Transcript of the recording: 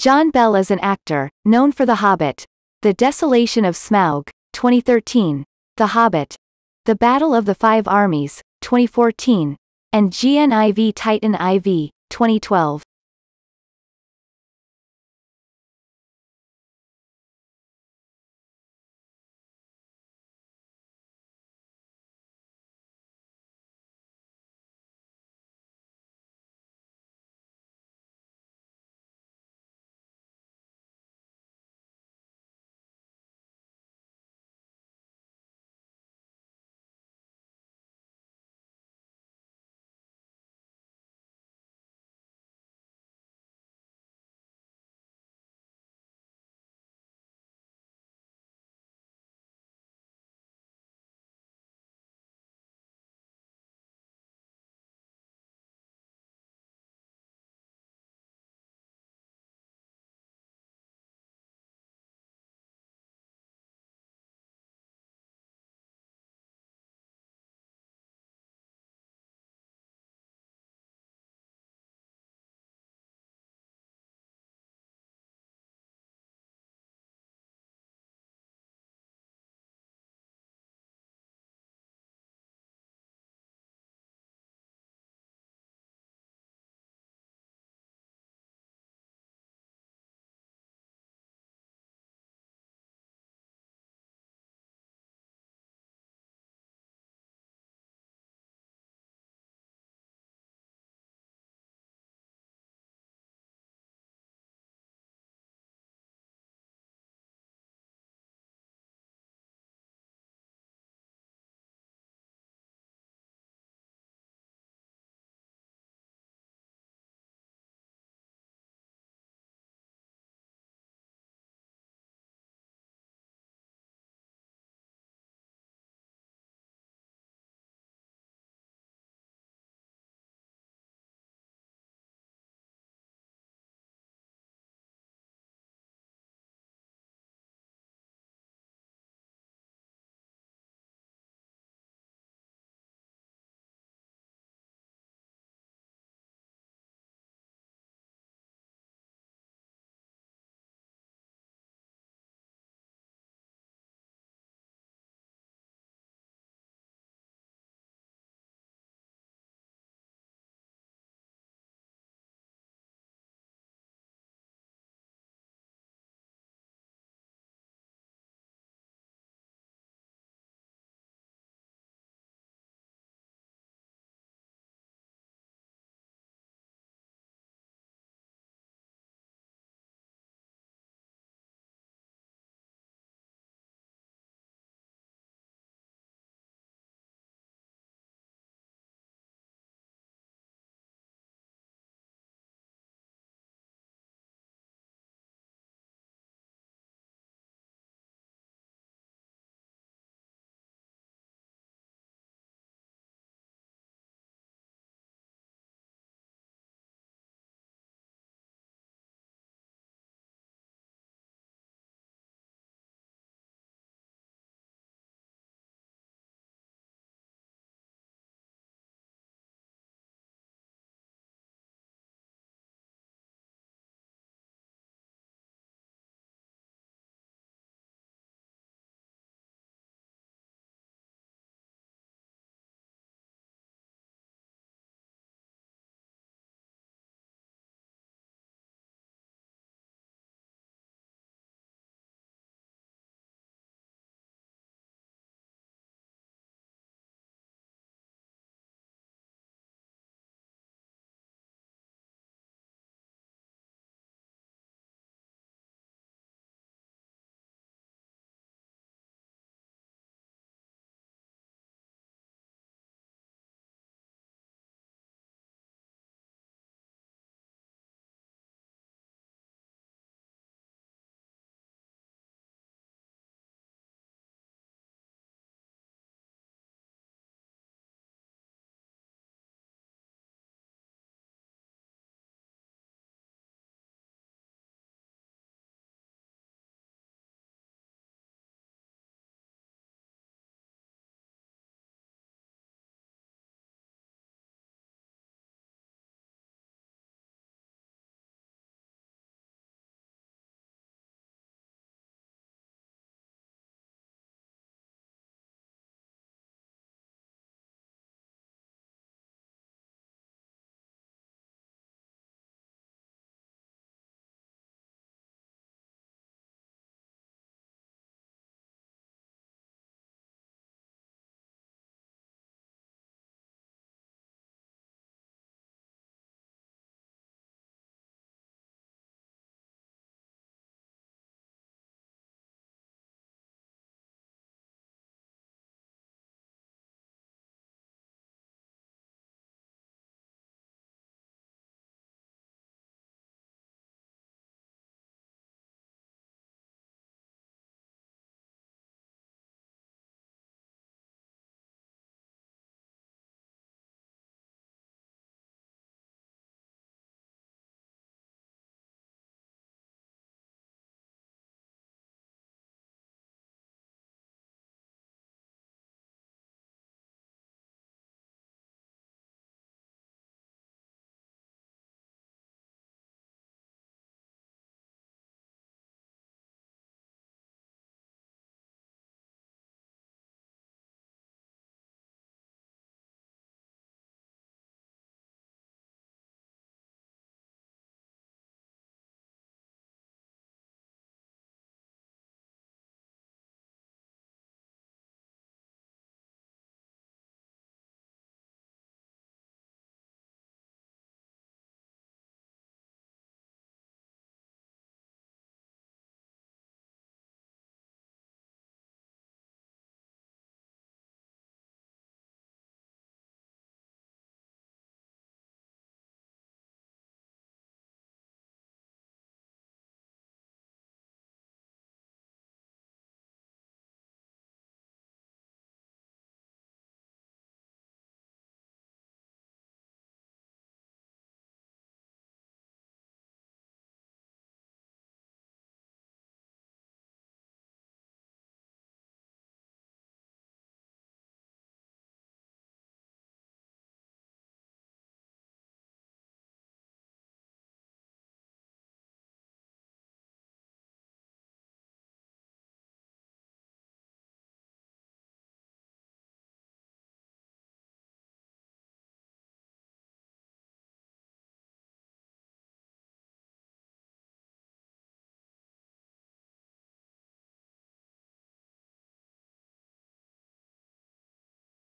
John Bell is an actor, known for The Hobbit, The Desolation of Smaug, 2013, The Hobbit, The Battle of the Five Armies, 2014, and Wrath of the Titans, 2012.